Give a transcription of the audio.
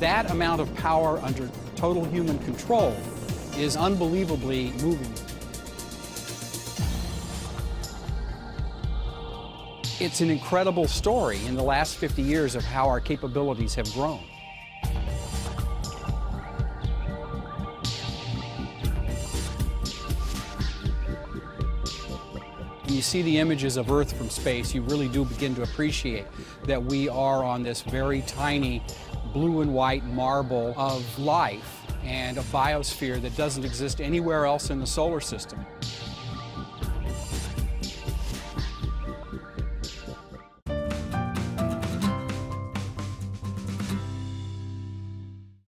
That amount of power under total human control is unbelievably moving. It's an incredible story in the last 50 years of how our capabilities have grown. When you see the images of Earth from space, you really do begin to appreciate that we are on this very tiny blue and white marble of life and a biosphere that doesn't exist anywhere else in the solar system.